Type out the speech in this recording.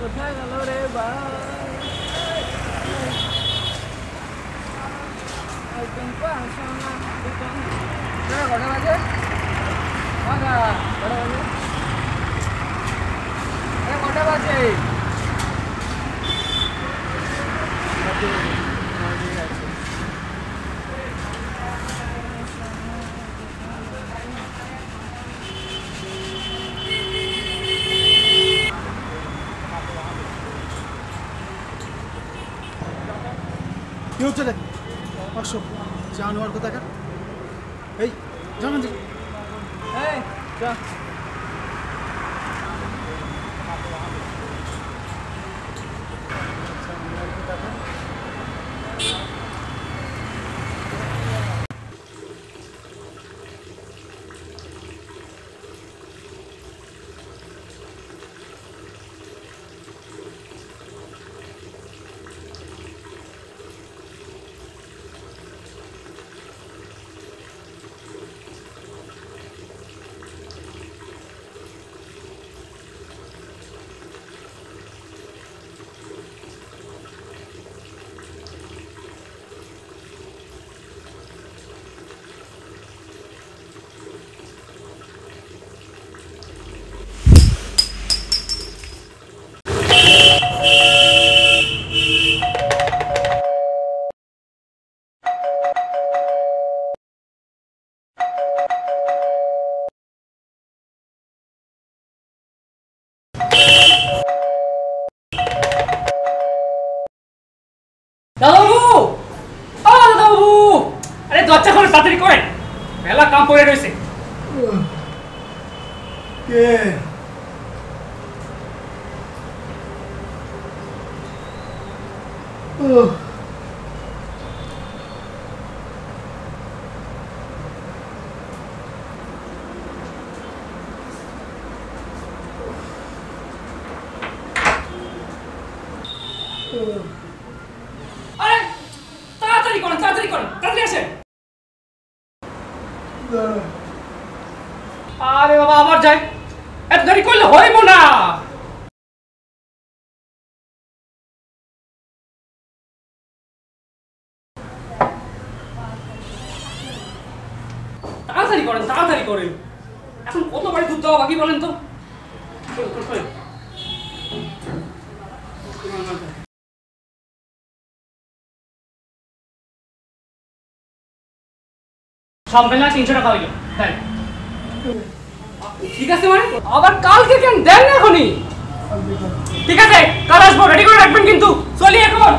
কোথায় গেল রে না কটা বাজে কটা বাজে কটা বাজে আছে। কি হচ্ছে রে পাঁচশো। জানোয়ার কোথাকার এই জানান কাম পড়ে রয়েছে কে ও তাড়াতাড়ি করেন তাড়াতাড়ি করেন। এখন কত বাড়ি দুধ দেওয়া বাকি বলেন তো? আছে মানে? ঠিক আছে, কাল আসব রেডি করে রাখবেন কিন্তু। চলি এখন।